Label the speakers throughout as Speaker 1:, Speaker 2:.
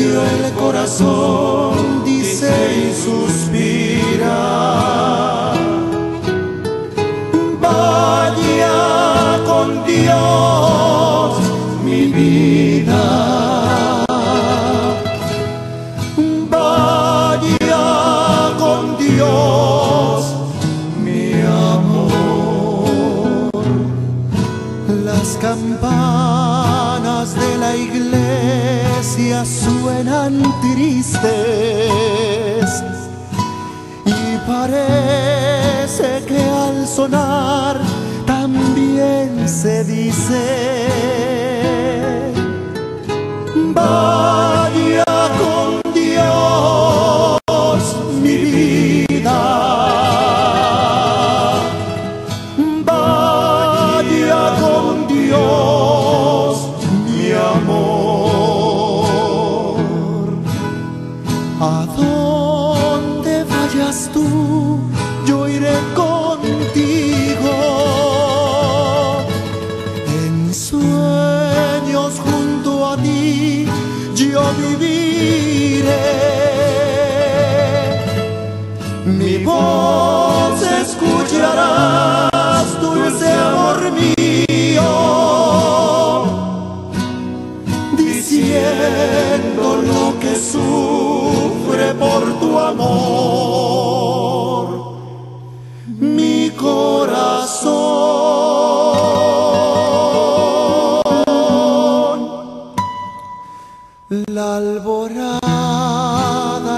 Speaker 1: el corazón dice y suspira. Vaya con Dios mi vida. Vaya con Dios mi amor. Las campanas de la iglesia suenan tristes y parece que al sonar también se dice Vaya yo viviré. Mi voz escucharás, dulce amor mío, diciendo lo que sufre por tu amor, La alborada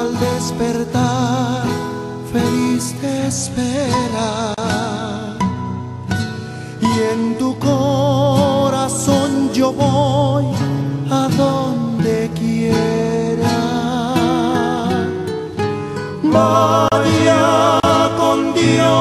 Speaker 1: al despertar feliz te espera y en tu corazón yo voy a donde quiera. Vaya con Dios